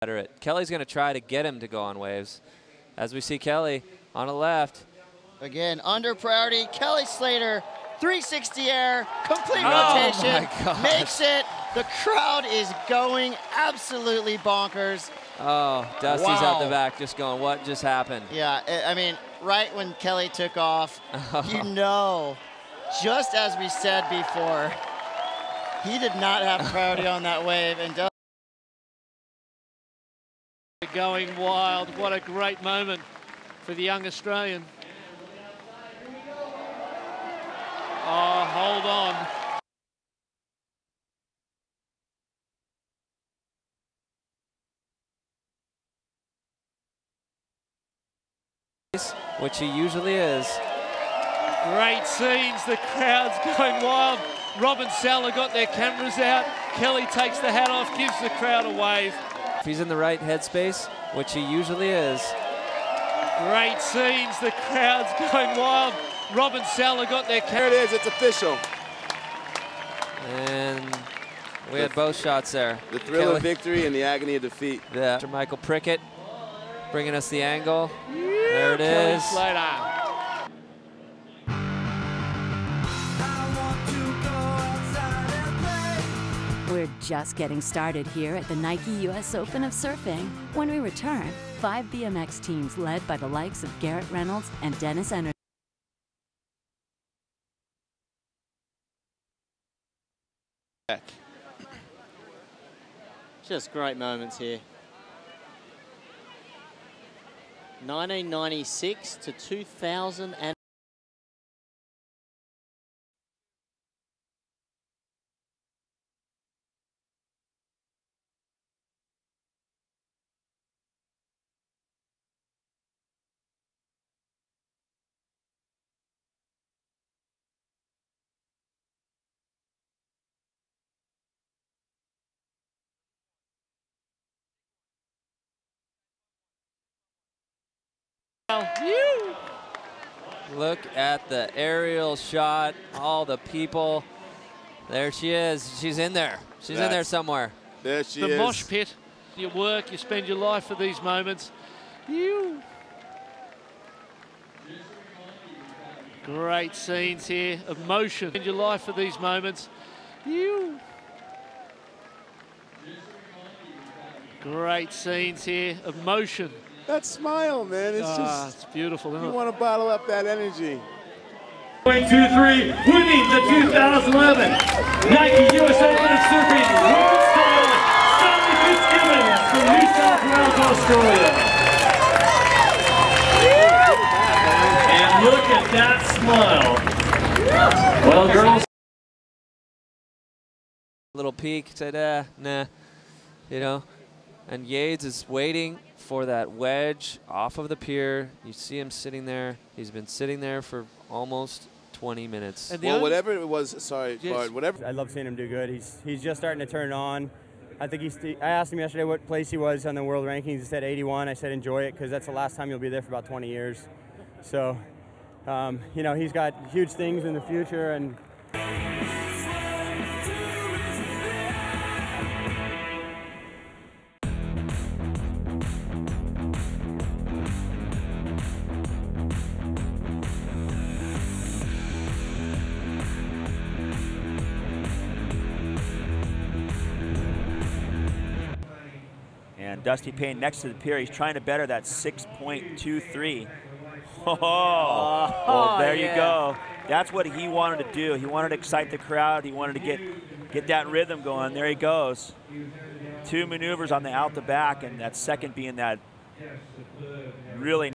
better it. Kelly's going to try to get him to go on waves. As we see Kelly on the left. Again, under priority, Kelly Slater, 360 air, complete Oh rotation, makes it. The crowd is going absolutely bonkers. Oh, Dusty's out the back just going, what just happened? Yeah, I mean, right when Kelly took off, you know, just as we said before, he did not have priority on that wave, and Going wild. What a great moment for the young Australian. Oh, hold on. Which he usually is. Great scenes. The crowd's going wild. Robin Sala got their cameras out. Kelly takes the hat off, gives the crowd a wave. If he's in the right headspace, which he usually is. Great scenes. The crowd's going wild. Robin Sala got their There it is. It's official. And we had both shots there. The thrill Kelly- of victory and the agony of defeat. Yeah. After Michael Prickett bringing us the angle. There it Kelly is. Slater. We're just getting started here at the Nike US Open of Surfing. When we return, five BMX teams led by the likes of Garrett Reynolds and Dennis Enarson. Just great moments here. 1996 to 2000 Look at the aerial shot, all the people. There she is. She's in there. She's in there somewhere. There she the is. The mosh pit. You work, you spend your life for these moments. You. Great scenes here, emotion. Spend your life for these moments. You. Great scenes here, emotion. That smile, man. It's Ah, just, it's beautiful, you it? want to bottle up that energy. 23, winning the 2011 Nike US Open of Surfing World Style, Sally Fitzgibbons from New South Wales, Australia. And look at that smile. Well, girls, Little peek, said, uh, nah, you know. And Yades is waiting for that wedge off of the pier. You see him sitting there. He's been sitting there for almost 20 minutes. And Well, whatever it was, sorry, Yes. Bart, whatever. I love seeing him do good. He's he's just starting to turn on. I think he's. I asked him yesterday what place he was on the world rankings. He said 81. I said enjoy it because that's the last time you'll be there for about 20 years. So, um, you know, he's got huge things in the future, and And Dusty Payne next to the pier, he's trying to better that 6.23. Oh, well, there you go. That's what he wanted to do. He wanted to excite the crowd. He wanted to get get that rhythm going. There he goes. Two maneuvers on the out the back, and that second being that really